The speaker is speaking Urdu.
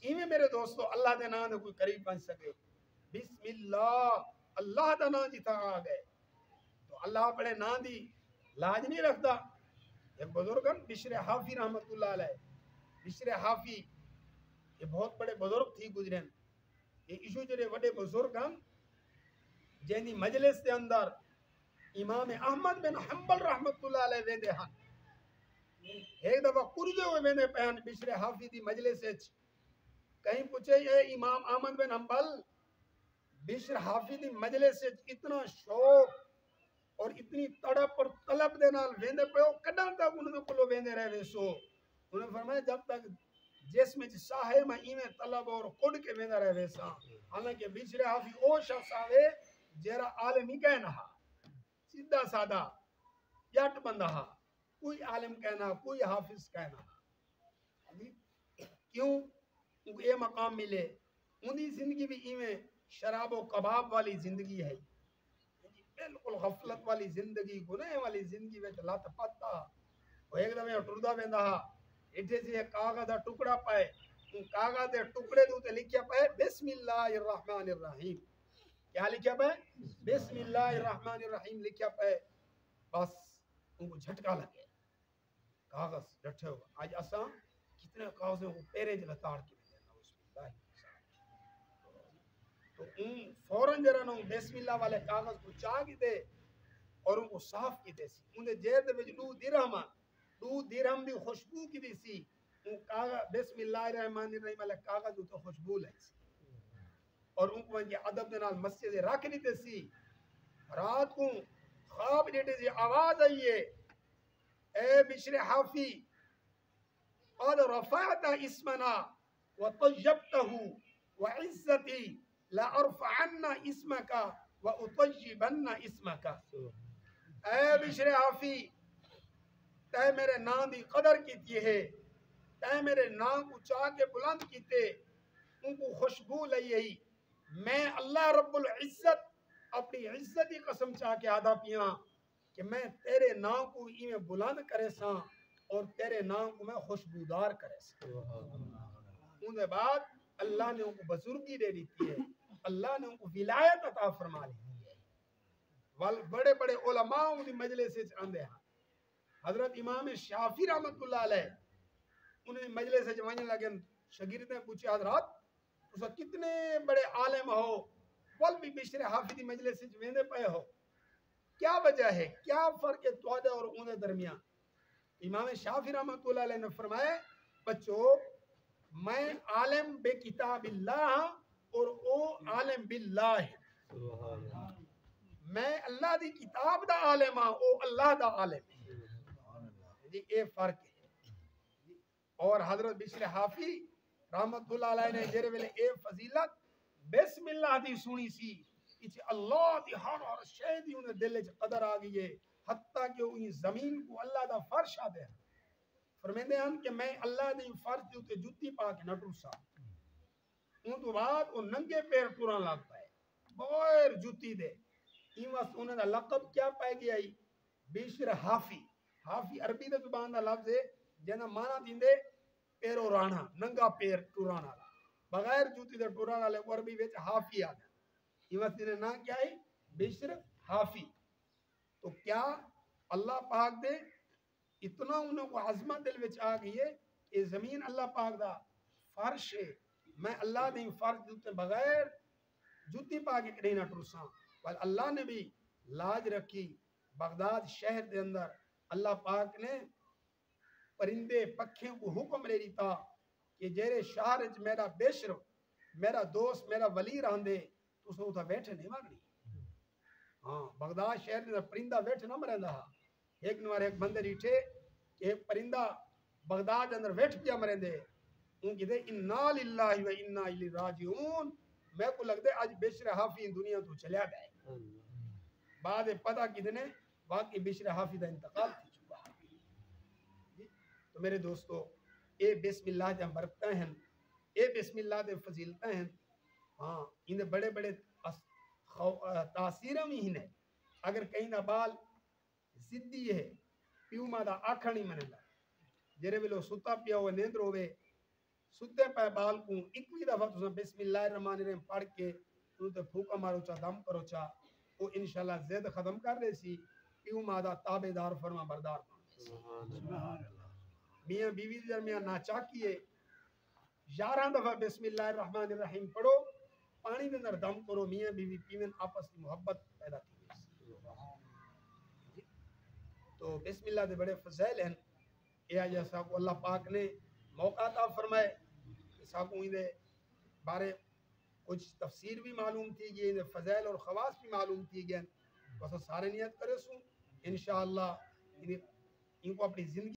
ایویں میرے دوستو، اللہ دے نام دے کوئی قریب بن سکے۔ بسم اللہ اللہ دا نام جتا آ گئے۔ تو اللہ اپنے نام دی لاج نہیں رکھتا۔ ایک بزرگن بشر حافی رحمت اللہ علیہ۔ بشر حافی، یہ بہت بڑے بزرگ تھی گزرین یہ ایشو جڑے وڈے بزرگ ہیں، جن مجلس دے اندر امام احمد بن حنبل رحمت اللہ علیہ ویندے ہن ایک دفعہ کرجے ہوئے ویندے پہن بشر حافی دی مجلس وچ کہیں پوچھے یہ امام احمد بن حنبل بشر حافی دی مجلس وچ اتنا شوق اور اتنی تڑپ اور طلب دے نال ویندے پیو کڈن تک انہوں نے کلو ویندے رہے ویسو انہوں نے فرمایا، جب تک جسم وچ ساہے میں ایویں طلب اور کڈ کے ویندا رہے ویسا حالانکہ بشر حافی او شخص آوے جیرا عالم ہی کہنا ہا، سیدھا سادہ جٹ بندہ ہا۔ کوئی عالم کہنا، کوئی حافظ کہنا۔ کیوں؟ یہ مقام ملے۔ انہی زندگی بھی ایویں شراب و کباب والی زندگی ہے۔ یعنی بالکل غفلت والی زندگی، گناہ والی زندگی وچ لت پتا۔ وہ ایک دم ٹردا ویندا ہا۔ ایٹھے سی کاغذ دا ٹکڑا پائے۔ ان کاغذ دے ٹکڑے دے تے لکھیا پائے بسم اللہ الرحمن الرحیم۔ کیا لکھیا پائے؟ بسم اللہ الرحمن الرحیم لکھیا پائے۔ بس، ان کو جھٹکا لگے۔ کاغذ ڈٹھے ہو آج اساں کتنے کاغذوں کو پیرے جلا تاڑ کے دینا بسم اللہ تو ان فوراں جرا نو بسم اللہ والے کاغذ کو چاہ کی دے اور ان کو صاف کی دے سی۔ انہیں جیب دے وچ دو درہم دو درہم دی خوشبو کی دی سی۔ ان کاغذ، بسم اللہ الرحمن الرحیم والے کاغذ تو خوشبو لے سی۔ اور ان کو یہ ادب دے نال مسجد رکھ دیتے سی۔ رات کو خواب دیتے سی آواز آئیے اے بشر حافی قد رفعت اسمنا وطجبته وعزتي لا ارفعن اسمك واطيبن اسمك اے بشر حافی تے میرے نام دی قدر کیتی ہے۔ تے میرے نام کو چاہ کے بلند کیتے، ان کو خوشبو لئی ہے میں اللہ رب العزت اپنی عزت کی قسم چاہ کے آدھا پیاں کہ میں تیرے نام کو ایویں بلند کرے ساں اور تیرے نام کو میں خوشبودار کرے ساں۔ ان دے بعد اللہ نے ان کو بزرگی دے دیتی ہے۔ اللہ نے ان کو ولایت عطا فرما لی ہے۔ وال بڑے بڑے علماء ان دی مجلس سے آندے ہیں حضرت امام شافی رحمت اللہ علیہ انہیں مجلس سے جوانی لگے شاگرد نے پوچھا حضرات تسا کتنے بڑے عالم ہو؟ ول بھی بشر حافظی مجلس سے ویندے پے ہو۔ کیا وجہ ہے؟ کیا فرق ہے تواڈے اور اون درمیان؟ امام شافعی رحمۃ اللہ علیہ نے فرمایا، بچو، میں عالم بے کتاب اللہ ہاں اور او عالم باللہ ہے۔ میں اللہ دی کتاب دا عالم ہاں او اللہ دا عالم جی اے فرق ہے۔ اور حضرت بشر حافی رحمت اللہ علیہ نے جرے ویلے اے فضیلت، بسم اللہ دی سنی سی، اچھے اللہ دی ہر ہر شے دی انہیں دل وچ قدر آ گئی ہے، حتیٰ کہ انہیں زمین کو اللہ دا فرش آ دے۔ فرمیندے ہیں کہ میں اللہ دی فرش دی تے جُتی پا کے نہ ٹرسا ان تو بعد وہ ننگے پیر ٹران لگ پائے بغیر جُتی دے۔ این وقت انہیں دا لقب کیا پائے گیا ہی بشر حافی۔ حافی عربی دے زبان دا لفظ ہے جنہ مانا دیندے پیرو رانا، ننگا پیر ٹوران والا بغیر جوتی دے ٹوران والے کو عربی وچ حافی آ گیا۔ یہ وقت نے نام کیا ہے؟ بشر حافی۔ تو کیا اللہ پاک دے اتنا انہوں کو عظمت دل وچ آ گئی ہے؟ کہ زمین اللہ پاک دا فرش ہے۔ میں اللہ دے فرش دوتے بغیر جوتی پا کے کہیں نہ ٹرساں۔ بل اللہ نے بھی لاج رکھی بغداد شہر دے اندر۔ اللہ پاک نے پرندے پکھیں کو حکم لے دیتا کہ جیرے شہر وچ میرا بیشر میرا دوست، میرا ولی رہندے، تو سو تھا بیٹھے نہیں مانگنی ہاں بغداد شہر پرندہ بیٹھے نہ مرندا ہا۔ ایک نوار ایک بندے ریٹھے کہ ایک پرندہ بغداد اندر بیٹھ پیا مرندے ان کی دے انا للہ و انا الیہ راجعون۔ میں کو لگ دے آج بشر حافی دنیا تو چلیا گئے بعد پتہ کتنے واقعی بشر حافی دا انتقال تھی چکا تو میرے دوستو اے بسم اللہ جہاں برکتا ہیں۔ اے بسم اللہ دے فضیلتا ہیں۔ ہاں انہیں بڑے بڑے تاثیرہ بھی ہیں۔ اگر کہیں نہ بال زدی ہے پیو ماں دا آکھا نہیں منے دا جڑے ویلو ستا پیا ہوا نیندر ہوئے ستے پہ بال کو اکوی دفعہ تساں بسم اللہ الرحمن الرحیم پڑھ کے تو تے پھوکا مارو چا دم کرو چا وہ انشاءاللہ زید ختم کر دے سی۔ پیو مادہ تابدار فرما بردار سبحان اللہ۔ میاں بیوی درمیان ناچا کیے یارہ دفعہ بسم اللہ الرحمن الرحیم پڑھو۔ پانی دے اندر دم کرو، میاں بیوی پیمن آپس کی محبت پیدا کی تو بسم اللہ دے بڑے فضائل ہیں۔ یہ آج ایسا کو اللہ پاک نے موقع عطا فرمائے۔ ایسا کو ان دے بارے کچھ تفسیر بھی معلوم تھی گئی دے فضائل اور خواص بھی معلوم تھی گئے۔ بس سارے نیت کرے سوں انشاءاللہ ان کو اپنی زندگی